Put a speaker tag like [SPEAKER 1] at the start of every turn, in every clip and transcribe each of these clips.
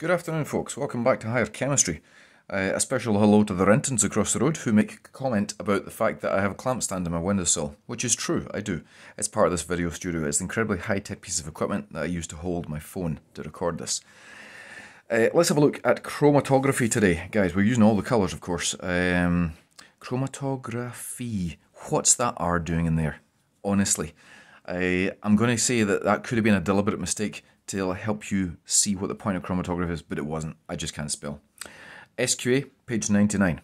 [SPEAKER 1] Good afternoon, folks. Welcome back to Higher Chemistry. Uh, a special hello to the Rentons across the road who make comment about the fact that I have a clamp stand in my windowsill, which is true, I do. It's part of this video studio. It's an incredibly high-tech piece of equipment that I use to hold my phone to record this. Uh, let's have a look at chromatography today. Guys, we're using all the colours, of course. Um, chromatography. What's that R doing in there? Honestly. I, I'm going to say that that could have been a deliberate mistake to help you see what the point of chromatography is, but it wasn't. I just can't spell. SQA, page 99.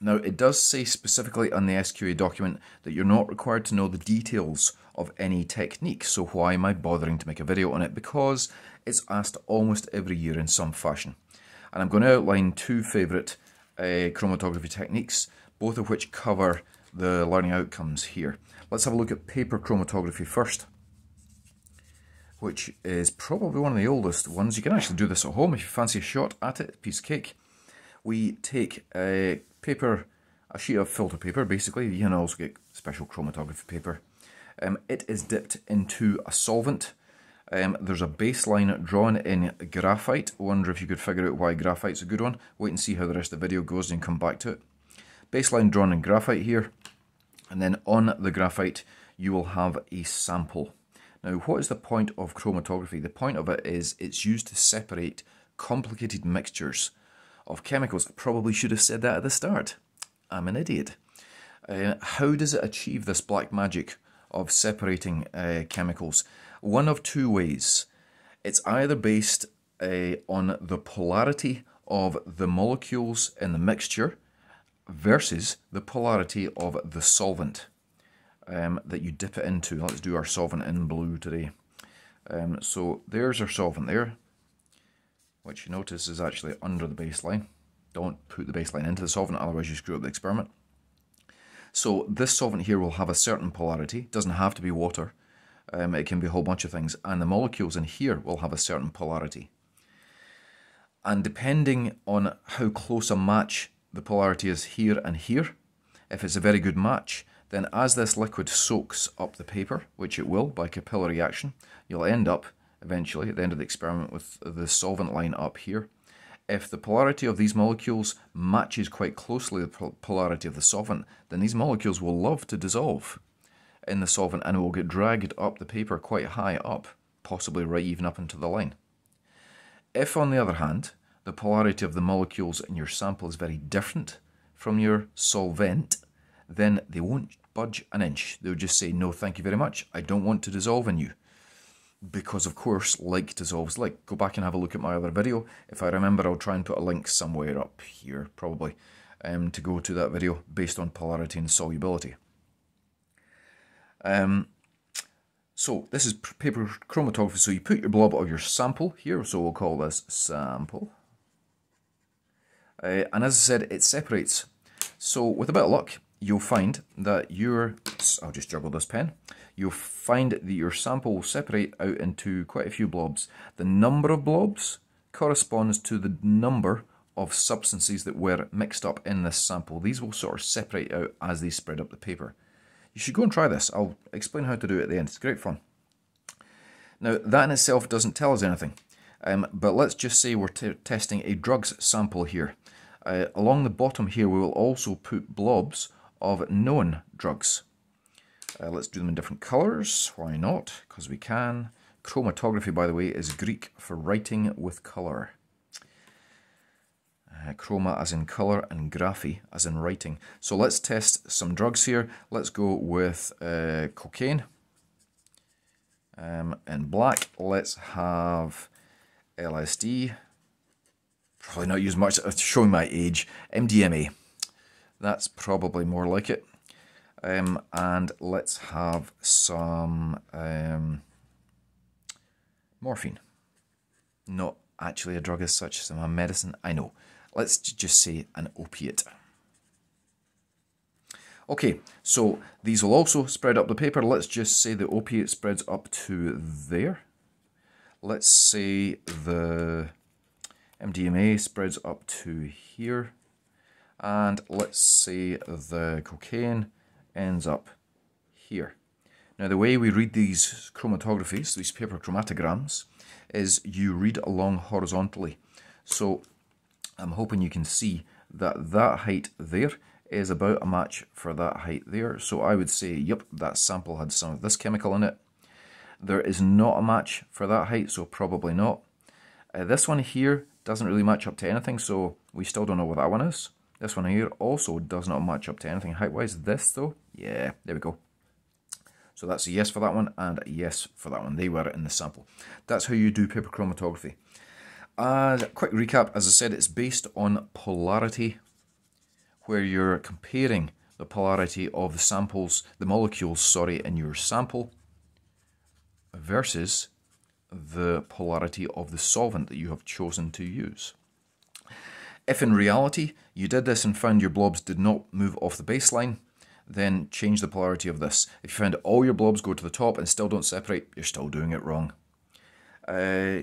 [SPEAKER 1] Now, it does say specifically on the SQA document that you're not required to know the details of any technique, so why am I bothering to make a video on it? Because it's asked almost every year in some fashion. And I'm going to outline two favourite uh, chromatography techniques, both of which cover the learning outcomes here. Let's have a look at paper chromatography first which is probably one of the oldest ones. You can actually do this at home if you fancy a shot at it, piece of cake. We take a paper, a sheet of filter paper, basically. You can also get special chromatography paper. Um, it is dipped into a solvent. Um, there's a baseline drawn in graphite. wonder if you could figure out why graphite's a good one. Wait and see how the rest of the video goes and come back to it. Baseline drawn in graphite here. And then on the graphite, you will have a sample. Now, what is the point of chromatography? The point of it is it's used to separate complicated mixtures of chemicals. I probably should have said that at the start. I'm an idiot. Uh, how does it achieve this black magic of separating uh, chemicals? One of two ways. It's either based uh, on the polarity of the molecules in the mixture versus the polarity of the solvent um, that you dip it into. Let's do our solvent in blue today. Um, so there's our solvent there, which you notice is actually under the baseline. Don't put the baseline into the solvent, otherwise you screw up the experiment. So this solvent here will have a certain polarity. It doesn't have to be water. Um, it can be a whole bunch of things. And the molecules in here will have a certain polarity. And depending on how close a match the polarity is here and here, if it's a very good match, then as this liquid soaks up the paper, which it will by capillary action, you'll end up eventually at the end of the experiment with the solvent line up here. If the polarity of these molecules matches quite closely the polarity of the solvent, then these molecules will love to dissolve in the solvent and will get dragged up the paper quite high up, possibly right even up into the line. If, on the other hand, the polarity of the molecules in your sample is very different from your solvent, then they won't budge an inch. They'll just say, no, thank you very much. I don't want to dissolve in you. Because, of course, like dissolves like. Go back and have a look at my other video. If I remember, I'll try and put a link somewhere up here, probably, um, to go to that video based on polarity and solubility. Um, so this is paper chromatography. So you put your blob of your sample here. So we'll call this sample. Uh, and as I said, it separates. So with a bit of luck, you'll find that your, I'll just juggle this pen, you'll find that your sample will separate out into quite a few blobs. The number of blobs corresponds to the number of substances that were mixed up in this sample. These will sort of separate out as they spread up the paper. You should go and try this. I'll explain how to do it at the end. It's great fun. Now, that in itself doesn't tell us anything, um, but let's just say we're testing a drugs sample here. Uh, along the bottom here, we will also put blobs of known drugs. Uh, let's do them in different colours. Why not? Because we can. Chromatography, by the way, is Greek for writing with colour. Uh, chroma as in colour and graphy as in writing. So let's test some drugs here. Let's go with uh, cocaine. Um, in black, let's have LSD. Probably not use much, showing my age. MDMA. That's probably more like it. Um, and let's have some um, morphine. Not actually a drug as such, some a medicine, I know. Let's just say an opiate. Okay, so these will also spread up the paper. Let's just say the opiate spreads up to there. Let's say the MDMA spreads up to here and let's say the cocaine ends up here. Now the way we read these chromatographies, these paper chromatograms, is you read along horizontally. So I'm hoping you can see that that height there is about a match for that height there. So I would say, yep, that sample had some of this chemical in it. There is not a match for that height, so probably not. Uh, this one here doesn't really match up to anything, so we still don't know what that one is. This one here also does not match up to anything height-wise. This, though, yeah, there we go. So that's a yes for that one and a yes for that one. They were in the sample. That's how you do paper chromatography. As a quick recap, as I said, it's based on polarity, where you're comparing the polarity of the samples, the molecules, sorry, in your sample versus the polarity of the solvent that you have chosen to use. If in reality you did this and found your blobs did not move off the baseline, then change the polarity of this. If you find all your blobs go to the top and still don't separate, you're still doing it wrong. Uh,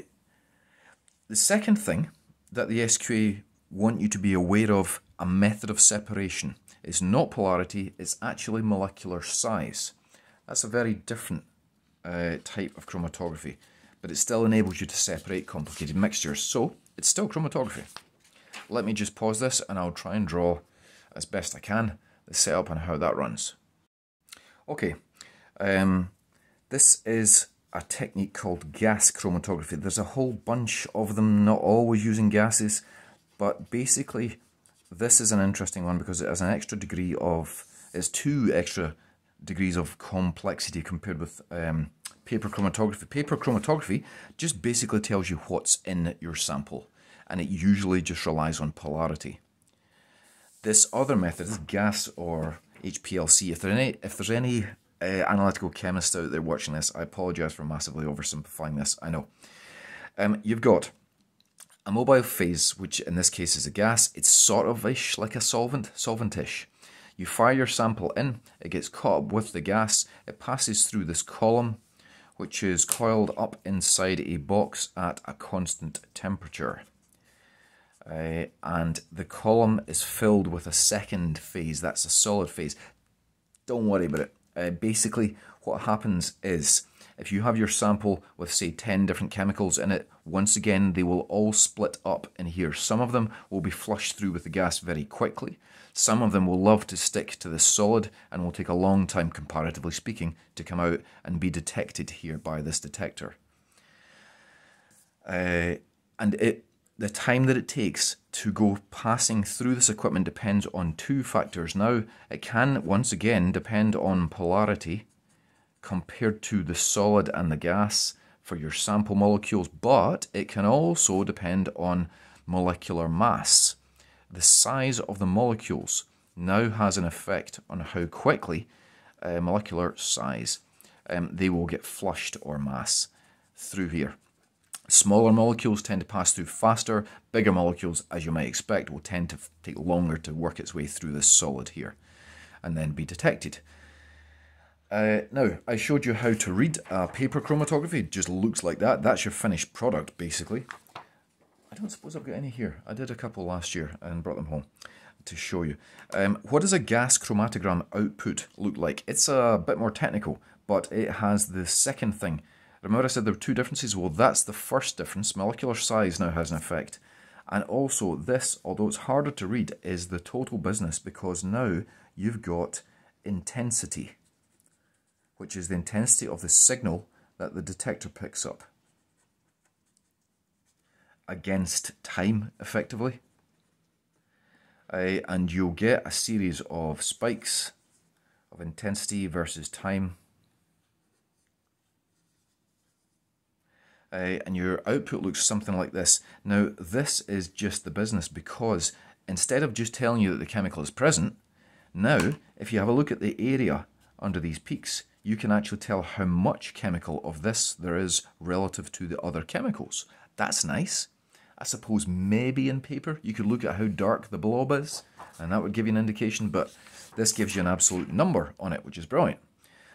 [SPEAKER 1] the second thing that the SQA want you to be aware of, a method of separation, is not polarity, it's actually molecular size. That's a very different uh, type of chromatography, but it still enables you to separate complicated mixtures. So, it's still chromatography. Let me just pause this and I'll try and draw as best I can the setup and how that runs. Okay, um, this is a technique called gas chromatography. There's a whole bunch of them, not always using gases, but basically this is an interesting one because it has an extra degree of, it's two extra degrees of complexity compared with um, paper chromatography. Paper chromatography just basically tells you what's in your sample and it usually just relies on polarity. This other method is gas or HPLC. If, there any, if there's any uh, analytical chemists out there watching this, I apologise for massively oversimplifying this, I know. Um, you've got a mobile phase, which in this case is a gas. It's sort of ish like a solvent, solvent-ish. You fire your sample in, it gets caught up with the gas, it passes through this column, which is coiled up inside a box at a constant temperature. Uh, and the column is filled with a second phase, that's a solid phase. Don't worry about it. Uh, basically, what happens is if you have your sample with, say, 10 different chemicals in it, once again, they will all split up in here. Some of them will be flushed through with the gas very quickly. Some of them will love to stick to the solid and will take a long time, comparatively speaking, to come out and be detected here by this detector. Uh, and it the time that it takes to go passing through this equipment depends on two factors. Now, it can once again depend on polarity compared to the solid and the gas for your sample molecules, but it can also depend on molecular mass. The size of the molecules now has an effect on how quickly uh, molecular size um, they will get flushed or mass through here. Smaller molecules tend to pass through faster. Bigger molecules, as you might expect, will tend to take longer to work its way through this solid here and then be detected. Uh, now, I showed you how to read a paper chromatography. It just looks like that. That's your finished product, basically. I don't suppose I've got any here. I did a couple last year and brought them home to show you. Um, what does a gas chromatogram output look like? It's a bit more technical, but it has the second thing Remember I said there were two differences? Well, that's the first difference. Molecular size now has an effect. And also this, although it's harder to read, is the total business because now you've got intensity, which is the intensity of the signal that the detector picks up against time, effectively. Uh, and you'll get a series of spikes of intensity versus time uh, and your output looks something like this. Now, this is just the business because instead of just telling you that the chemical is present, now, if you have a look at the area under these peaks, you can actually tell how much chemical of this there is relative to the other chemicals. That's nice. I suppose maybe in paper you could look at how dark the blob is, and that would give you an indication, but this gives you an absolute number on it, which is brilliant.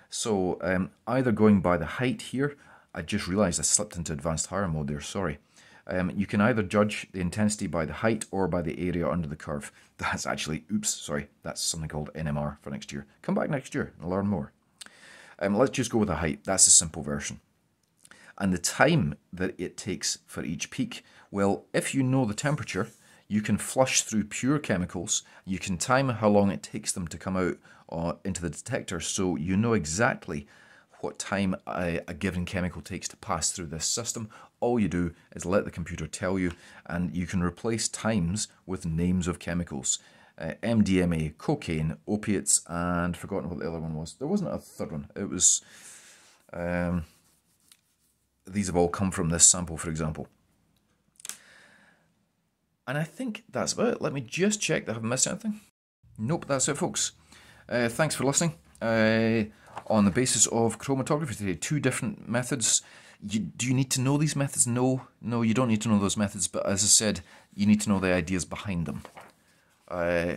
[SPEAKER 1] So um, either going by the height here I just realized I slipped into advanced higher mode there, sorry. Um, you can either judge the intensity by the height or by the area under the curve. That's actually, oops, sorry, that's something called NMR for next year. Come back next year and learn more. Um, let's just go with the height. That's the simple version. and the time that it takes for each peak. Well, if you know the temperature, you can flush through pure chemicals. You can time how long it takes them to come out uh, into the detector so you know exactly what time a, a, given chemical takes to pass through this system. All you do is let the computer tell you, and you can replace times with names of chemicals. Uh, MDMA, cocaine, opiates, and forgotten what the other one was. There wasn't a third one. It was. Um, these have all come from this sample, for example. And I think that's about it. Let me just check that I haven't missed anything. Nope, that's it, folks. Uh, thanks for listening. Uh, on the basis of chromatography today, two different methods. You, do you need to know these methods? No, no, you don't need to know those methods. But as I said, you need to know the ideas behind them. Uh,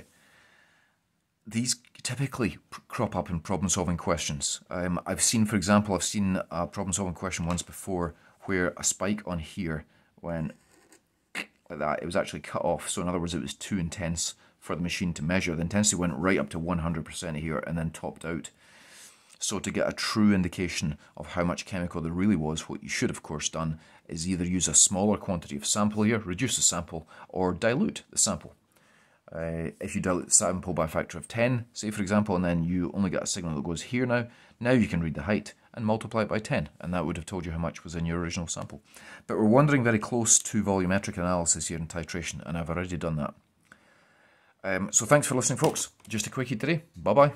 [SPEAKER 1] these typically crop up in problem-solving questions. Um, I've seen, for example, I've seen a problem-solving question once before where a spike on here, when like that, it was actually cut off. So in other words, it was too intense for the machine to measure. The intensity went right up to 100% here and then topped out. So to get a true indication of how much chemical there really was, what you should of course done is either use a smaller quantity of sample here, reduce the sample, or dilute the sample. Uh, if you dilute the sample by a factor of 10, say for example, and then you only get a signal that goes here now, now you can read the height and multiply it by 10, and that would have told you how much was in your original sample. But we're wandering very close to volumetric analysis here in titration, and I've already done that. Um, so thanks for listening, folks. Just a quickie today. Bye-bye.